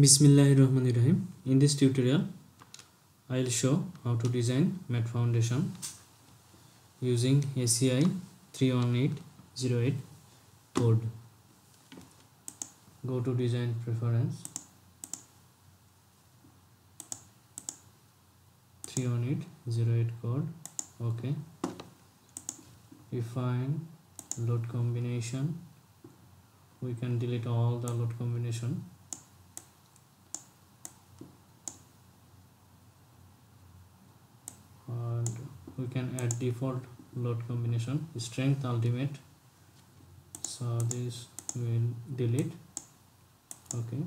Bismillahirrahmanirrahim. In this tutorial, I will show how to design mat foundation using ACI 31808 code. Go to design preference 31808 code. Okay. Define load combination. We can delete all the load combination and we can add default load combination strength ultimate. So this will delete. Okay.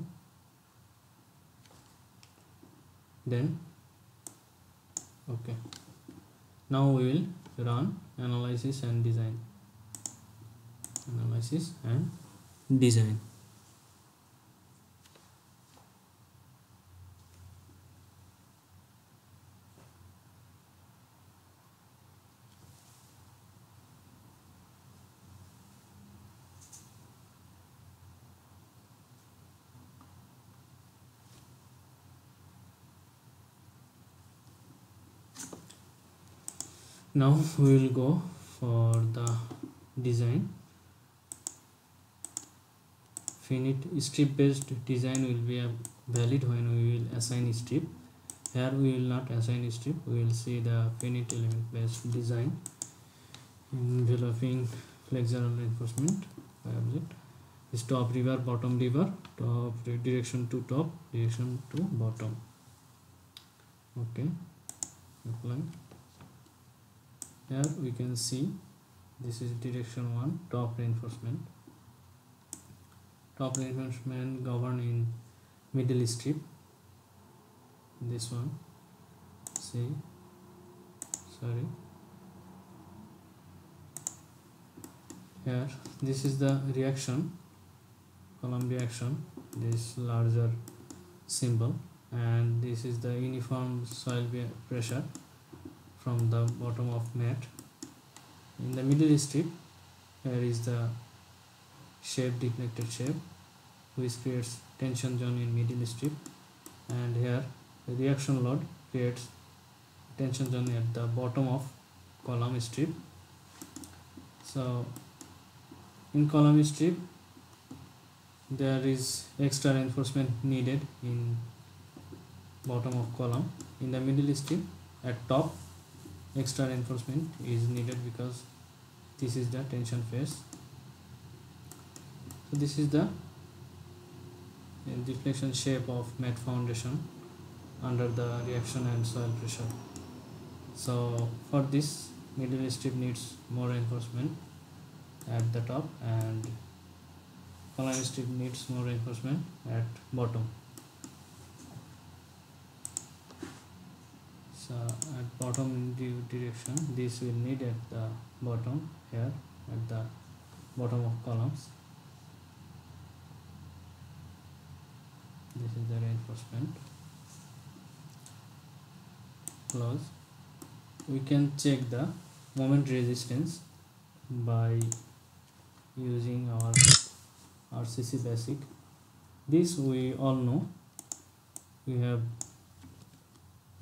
Then okay. Now we will run analysis and design. Analysis and design now we will go for the design. Finite strip based design will be valid when we will assign strip. Here we will not assign strip. We will see the finite element based design. Enveloping flexural reinforcement by object. Is top lever bottom lever top direction to top direction to bottom. Okay. Apply here we can see this is direction 1 top reinforcement. Top reinforcement govern in middle strip. This one see sorry. Here this is the reaction column reaction this larger symbol and this is the uniform soil pressure from the bottom of mat. In the middle strip here is the shape deflected shape which creates tension zone in middle strip. And here the reaction load creates tension zone at the bottom of column strip. So in column strip there is extra reinforcement needed in bottom of column. In the middle strip at top extra reinforcement is needed because this is the tension phase. So this is the uh, deflection shape of mat foundation under the reaction and soil pressure. So for this middle strip needs more reinforcement at the top and column strip needs more reinforcement at bottom so at bottom in the direction this will need at the bottom here at the bottom of columns. This is the reinforcement. Close. We can check the moment resistance by using our RCC basic. This we all know. We have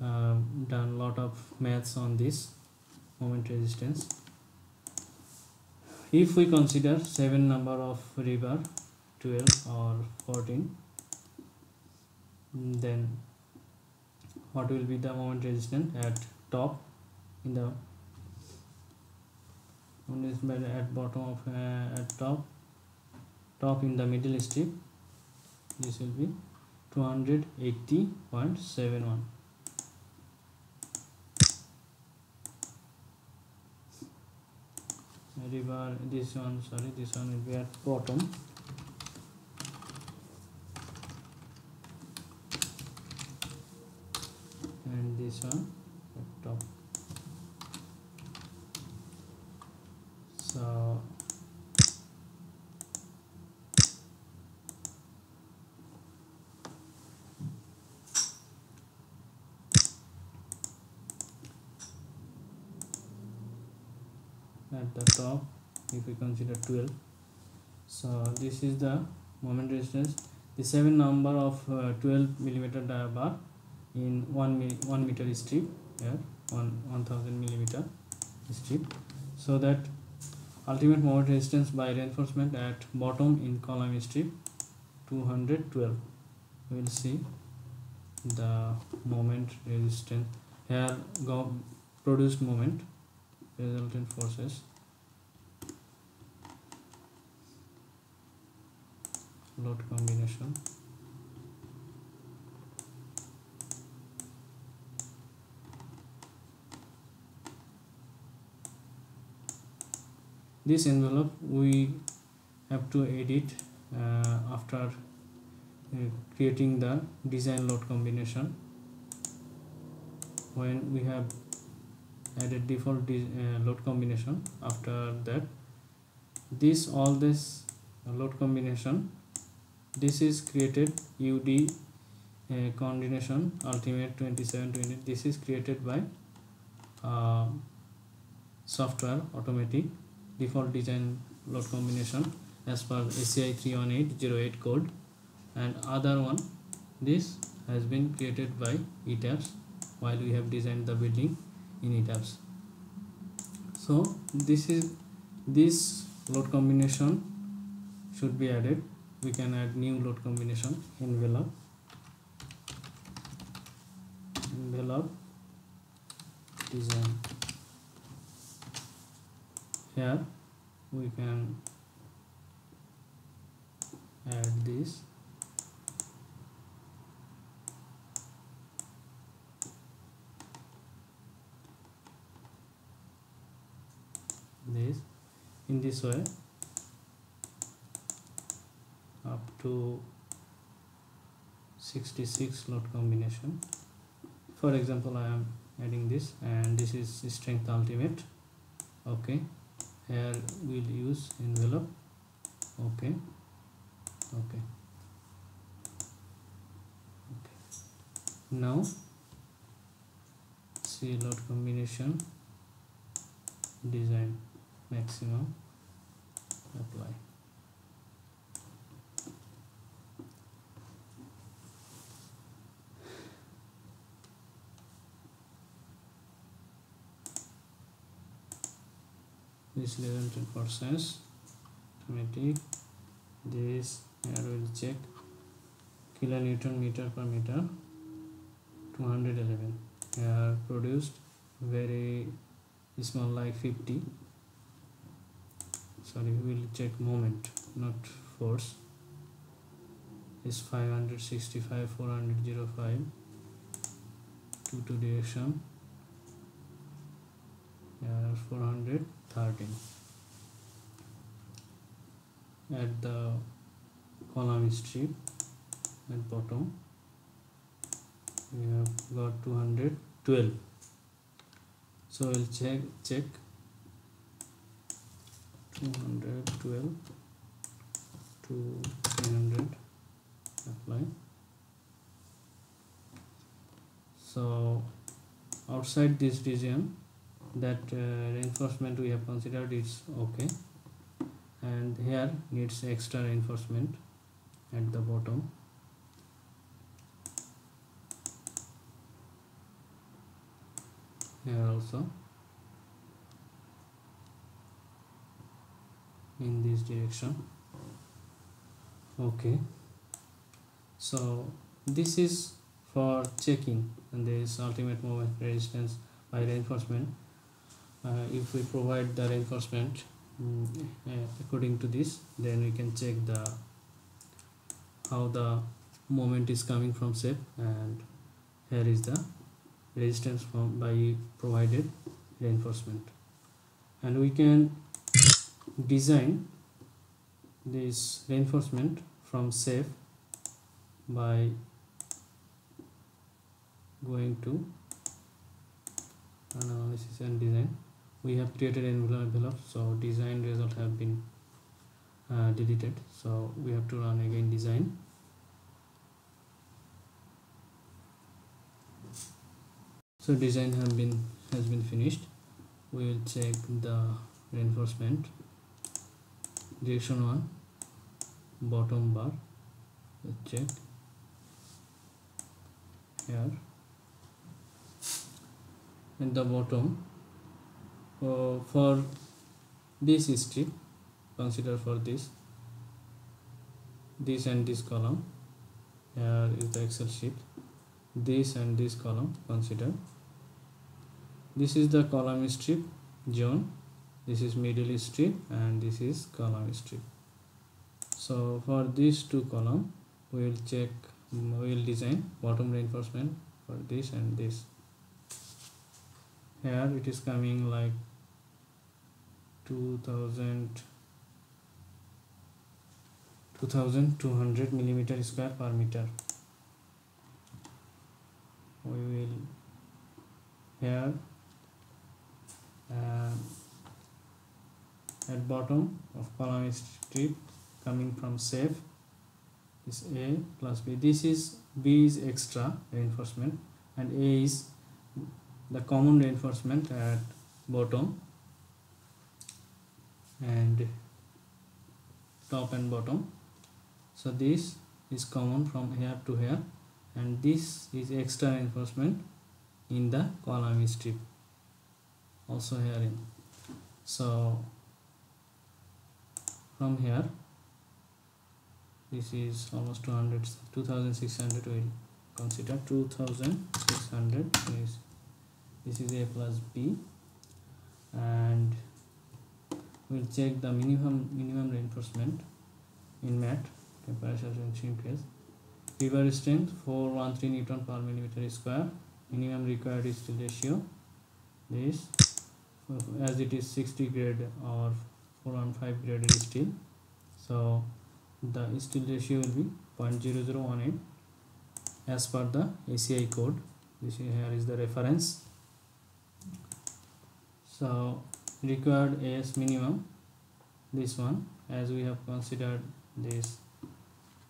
uh, done a lot of maths on this moment resistance. If we consider 7 number of rebar 12 or 14 then what will be the moment resistance at top in the at bottom of uh, at top top in the middle strip? This will be 280.71 rebar this one sorry this one will be at bottom. And this one at top. So at the top if we consider 12 so this is the moment resistance. The seven number of uh, 12 millimeter dia bar in one 1 meter strip here one 1000 millimeter strip. So that ultimate moment resistance by reinforcement at bottom in column strip 212 we will see the moment resistance. Here produced moment resultant forces load combination. This envelope we have to edit uh, after uh, creating the design load combination. When we have added default de uh, load combination after that this all this load combination this is created ud uh, coordination ultimate 2720 this is created by uh, software automatic default design load combination as per ACI 31808 code. And other one this has been created by ETABS while we have designed the building in ETABS so this is this load combination should be added we can add new load combination envelope envelope design um, here we can add this. This. In this way to 66 load combination. For example I am adding this and this is strength ultimate. Okay. Here we'll use envelope. Okay. Okay. Okay. Now see load combination. Design maximum. Apply this level process. Automatic this here will check. Kilonewton meter per meter. 211 here produced very small like 50 sorry we will check moment not force. Is 565 405 2 to direction here 413 at the column strip at bottom we have got 212 so we'll check check. 212 to 300 apply. So outside this region that uh, reinforcement we have considered is okay. And here needs extra reinforcement at the bottom. Here also. In this direction. Okay. So this is for checking this ultimate moment resistance by reinforcement if we provide the reinforcement um, uh, according to this then we can check the how the moment is coming from shape and here is the resistance from by provided reinforcement. And we can design this reinforcement from safe by going to analysis and design we have created an envelope so design result have been uh, deleted. So we have to run again design. So design have been has been finished. We will check the reinforcement. Direction 1 bottom bar. Let's check. Here. In the bottom uh, for this strip consider for this. This and this column. Here is the excel sheet. This and this column consider. This is the column strip zone. This is middle strip and this is column strip. So for these two column we will check we will design bottom reinforcement for this and this. Here it is coming like 2000 2200 millimeter square per meter. We will here uh, at bottom of column strip coming from safe is A plus B. This is B is extra reinforcement and A is the common reinforcement at bottom and top and bottom. So this is common from here to here and this is extra reinforcement in the column strip also here in. So from here this is almost 200 2600 will consider 2600 is this is a plus b and we'll check the minimum minimum reinforcement in mat temperature and case Fiber strength 413 Newton per millimeter square. Minimum required steel ratio. This as it is 60 grade or 415 grade steel. So the steel ratio will be 0.0018 as per the ACI code. This here is the reference. So required AS minimum this one as we have considered this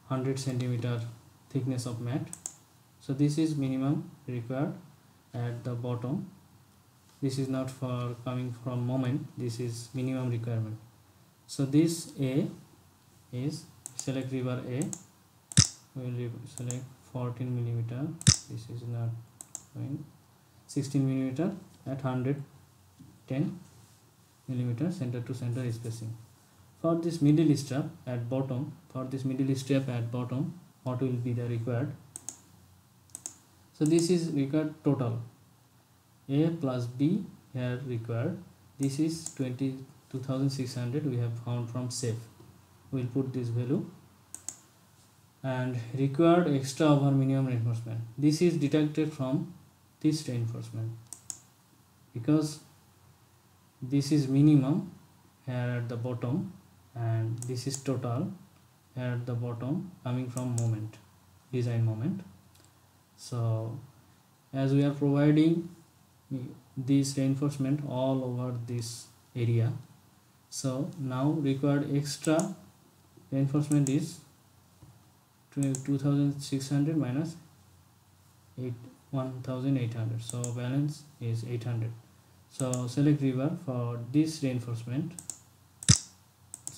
100 centimeter thickness of mat. So this is minimum required at the bottom. This is not for coming from moment this is minimum requirement. So this a is select rebar a. We will select 14 millimeter. This is not going. 16 millimeter at 110 millimeter center to center spacing for this middle strip at bottom for this middle strip at bottom what will be the required? So this is required total. A plus b here required. This is 22600 we have found from safe. We'll put this value. And required extra over minimum reinforcement. This is deducted from this reinforcement. Because this is minimum here at the bottom and this is total here at the bottom coming from moment design moment. So as we are providing this reinforcement all over this area so now required extra reinforcement is 2600 minus 8 1800 so balance is 800 so select rebar for this reinforcement.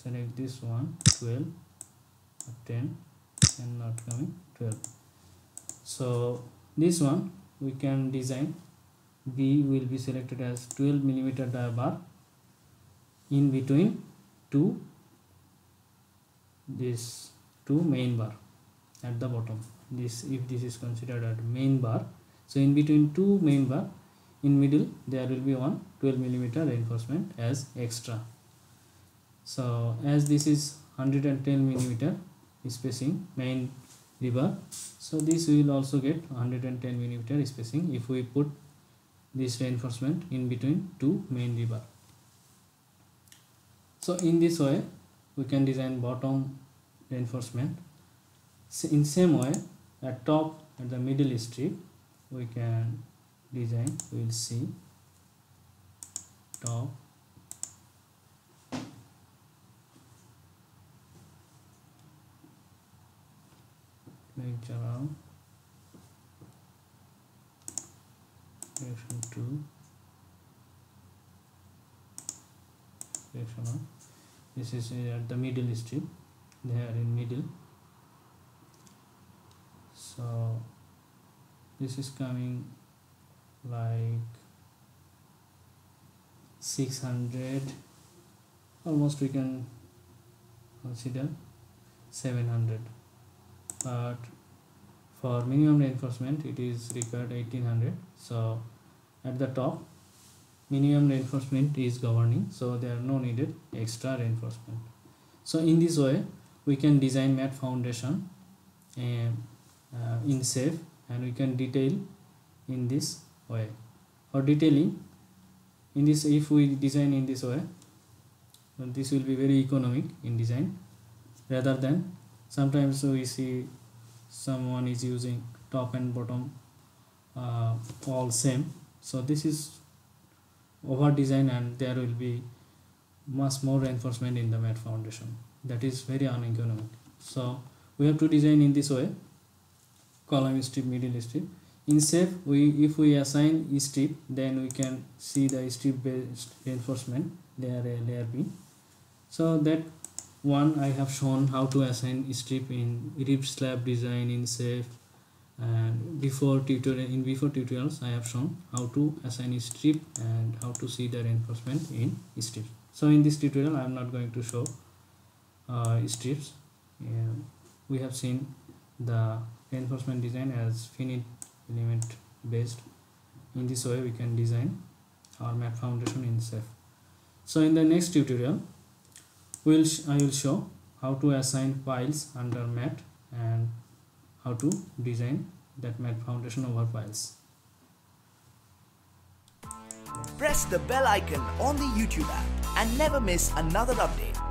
Select this one 12 10 and not coming 12 so this one we can design. B will be selected as 12 millimeter dia bar in between two this two main bar at the bottom. This if this is considered as main bar. So in between two main bar in middle there will be one 12 millimeter reinforcement as extra. So as this is 110 millimeter spacing main rebar so this will also get 110 millimeter spacing if we put this reinforcement in between two main rebar. So in this way we can design bottom reinforcement. In same way at top at the middle strip we can design we will see. Top. Around. Direction 2 direction 1 this is uh, at the middle strip they are in middle. So this is coming like 600 almost we can consider 700 but for minimum reinforcement it is required 1800 so at the top minimum reinforcement is governing so there are no needed extra reinforcement. So in this way we can design mat foundation and uh, in safe and we can detail in this way or detailing. In this if we design in this way this will be very economic in design. Rather than sometimes we see someone is using top and bottom uh, all same. So this is over design and there will be much more reinforcement in the mat foundation. That is very uneconomic. So we have to design in this way column strip middle strip in safe we if we assign e strip then we can see the e strip based reinforcement layer a layer b. So that one I have shown how to assign e strip in rib slab design in safe and before tutorial in before tutorials I have shown how to assign e strip and how to see the reinforcement in e strip. So in this tutorial I am not going to show uh, strips. Yeah, we have seen the reinforcement design as finite element based in this way we can design our mat foundation in safe so in the next tutorial will I will show how to assign piles under mat and how to design that mat foundation over piles. Press the bell icon on the YouTube app and never miss another update.